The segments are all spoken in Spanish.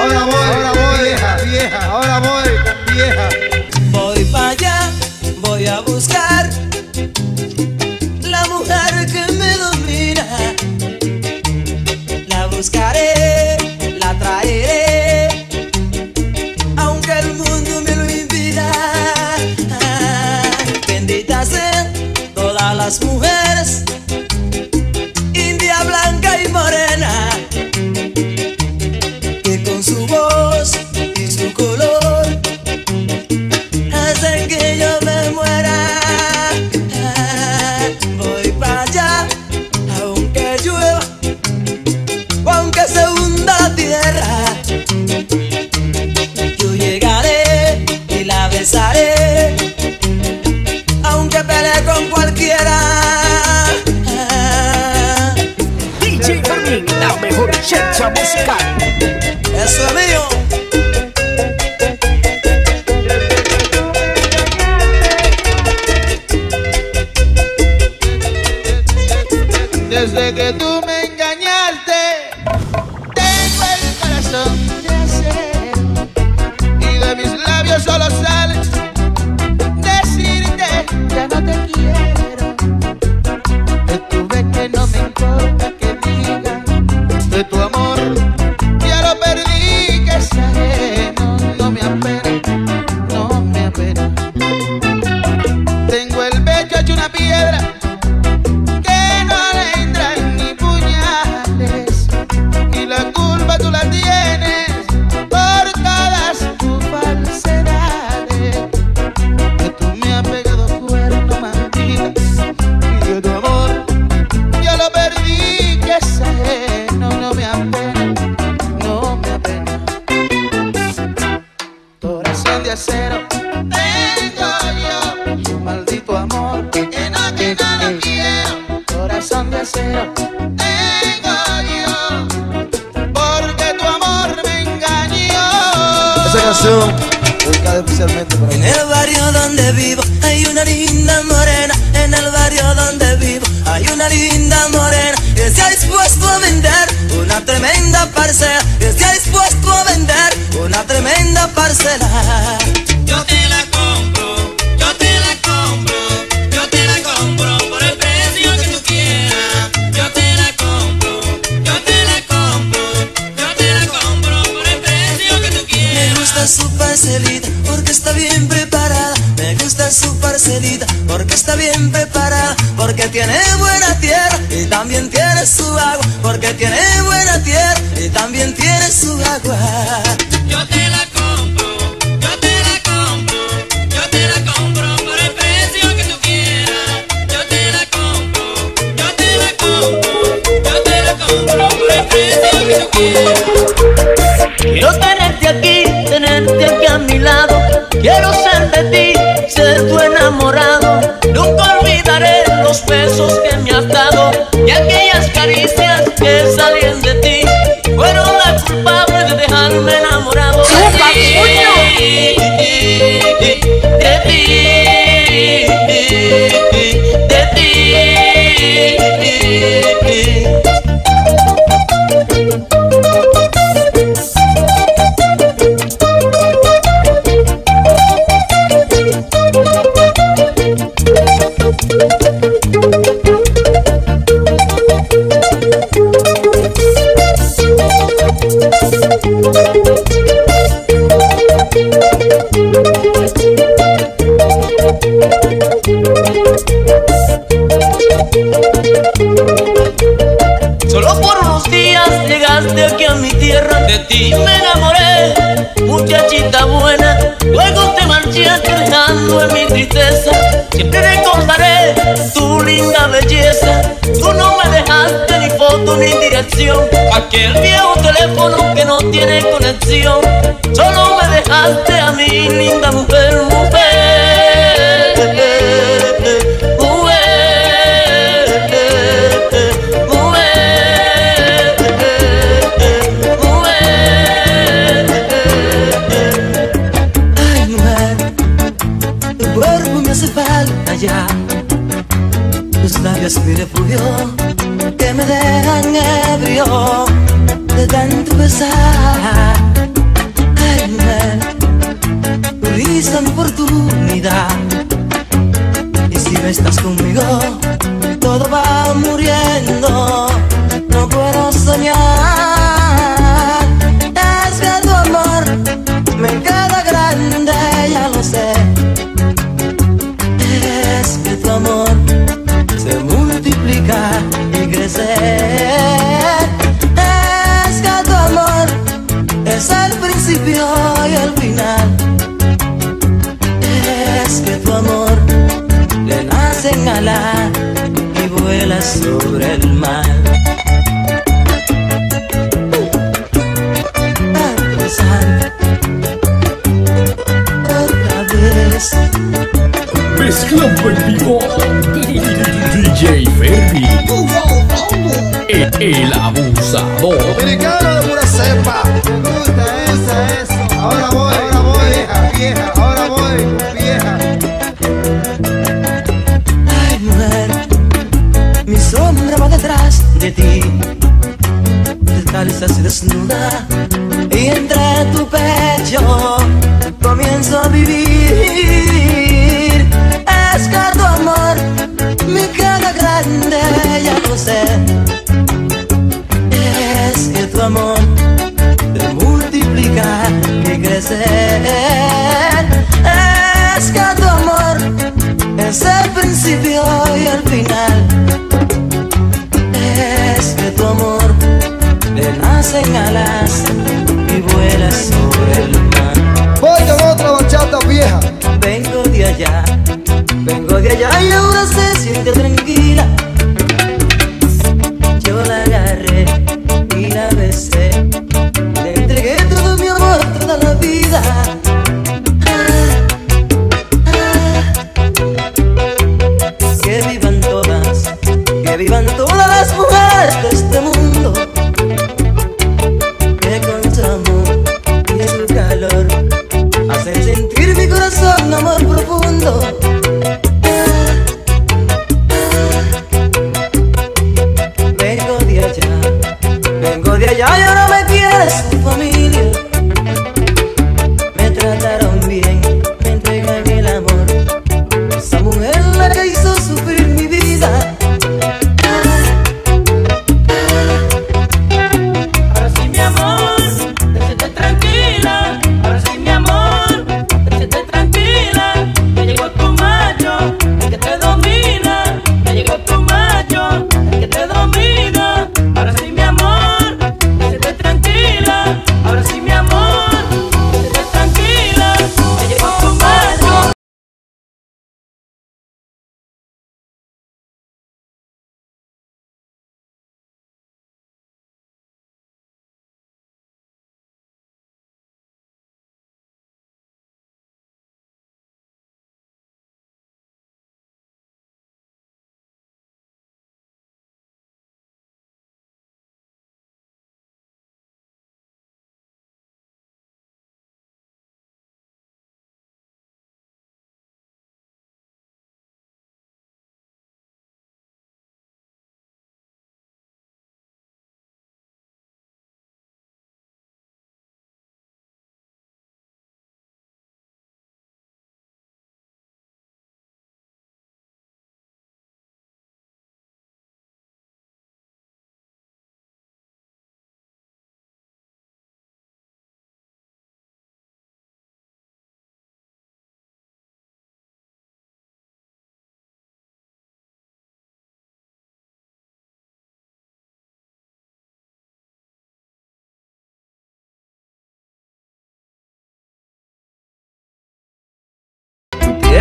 ahora voy, ahora voy, vieja, vieja, ahora voy, vieja. Voy para allá, voy a buscar la mujer que me domina. La buscaré, la traeré, aunque el mundo me lo impida. Benditas sean todas las mujeres, chelcha musical. Eso es mío. Desde que tú Yo te la compro, yo te la compro, yo te la compro por el precio que tú quieras. Yo te la compro, yo te la compro, yo te la compro por el precio que tú Me quieras. gusta su parcelita porque está bien preparada. Me gusta su parcelita porque está bien preparada. Porque tiene buena tierra y también tiene su agua. Porque tiene Solo por unos días llegaste aquí a mi tierra. De ti me enamoré, muchachita buena. Luego te marchaste dejando en mi tristeza. Siempre recordaré tu linda belleza. Tú no me dejaste ni foto ni dirección. Aquel viejo teléfono que no tiene conexión. Solo me dejaste a mi linda mujer, mujer estás conmigo, todo va muriendo. No puedo soñar. Es que tu amor me queda grande. ala y vuela sobre el mar. Mezclando en vivo. DJ Ferry. El abusador. vivan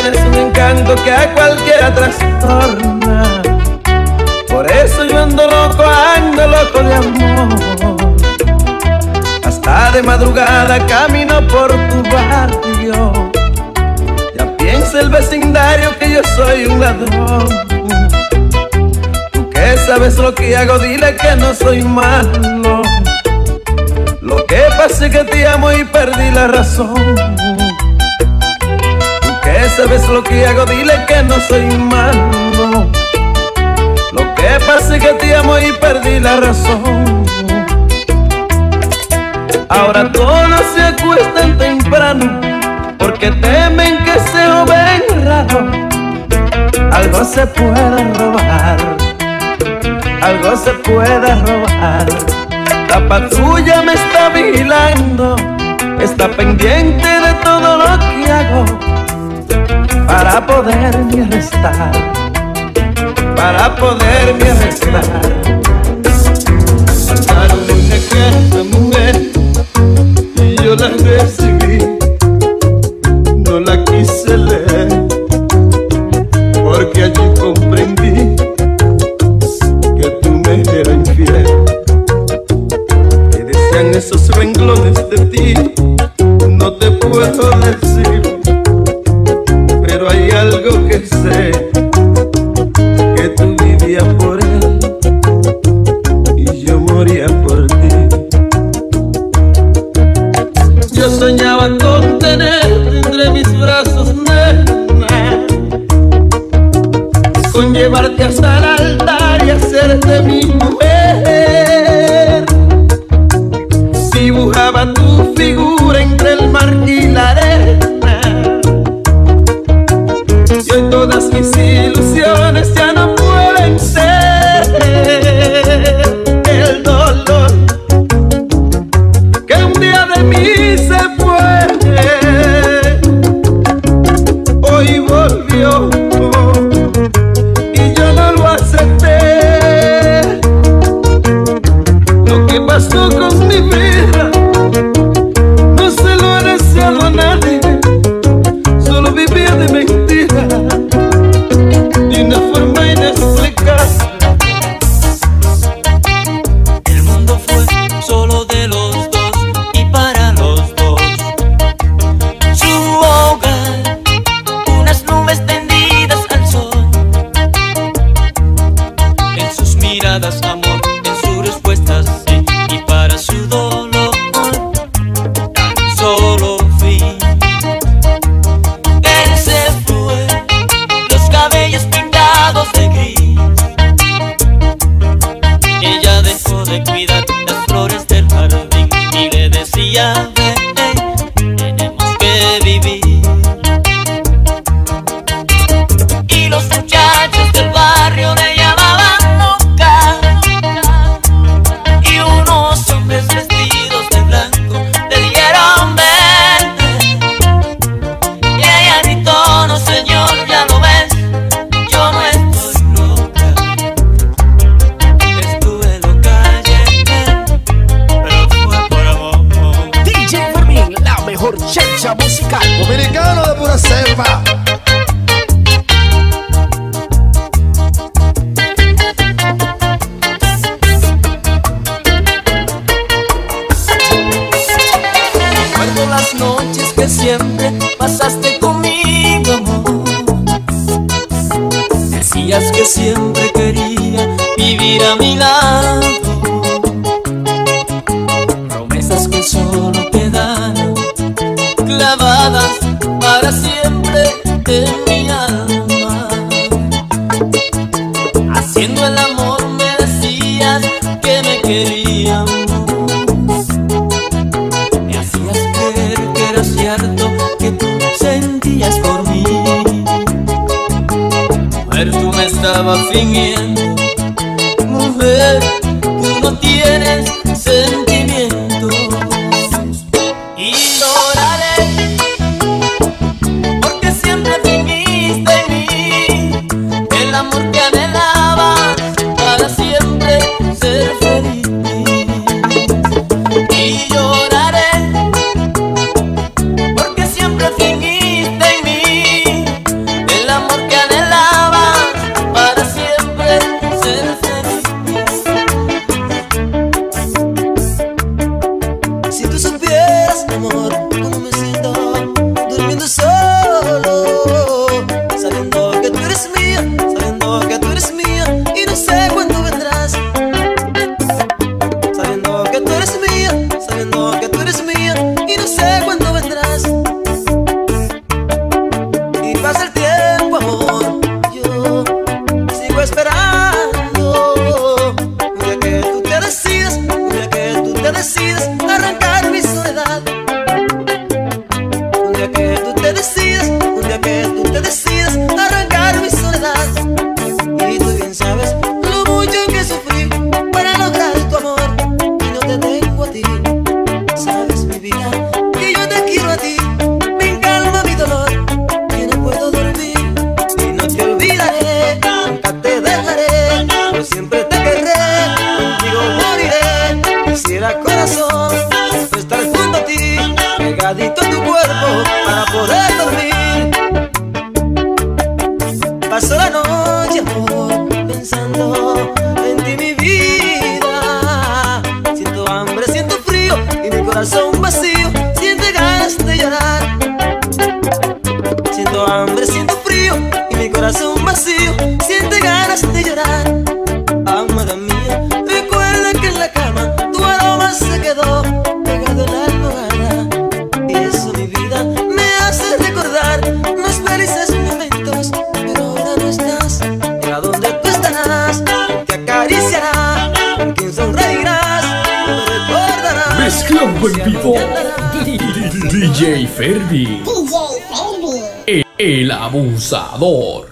tienes un encanto que a cualquiera trastorna. Por eso yo ando loco, ando loco de amor. Hasta de madrugada camino por tu barrio. Ya piensa el vecindario que yo soy un ladrón. Tú que sabes lo que hago, dile que no soy malo. Lo que pasa es que te amo y perdí la razón. Que sabes lo que hago, dile que no soy malo. Lo que pasa es que te amo y perdí la razón. Ahora todos se acuestan temprano Porque temen que se joven raro. Algo se puede robar Algo se puede robar. La patrulla me está vigilando Está pendiente de todo lo que hago para poderme arrestar, para poderme arrestar. Mandaron un aquellas que siempre quería vivir a mi lado. Promesas que solo quedaron clavadas Mujer, tú me estabas fingiendo. Mujer, tú no tienes sentido Yo siempre te querré, contigo moriré. Quisiera corazón. DJ Ferdi. El, el abusador.